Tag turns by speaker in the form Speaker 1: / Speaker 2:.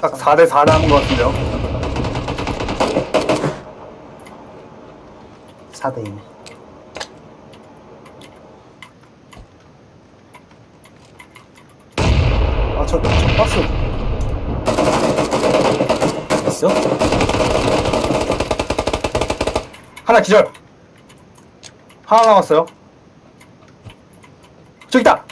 Speaker 1: 딱 4대 4 남은 것 같은데요.
Speaker 2: 4대 2네. 아, 저, 저 박스.
Speaker 3: 있어?
Speaker 1: 하나 기절. 하나 남았어요. 저기 있다.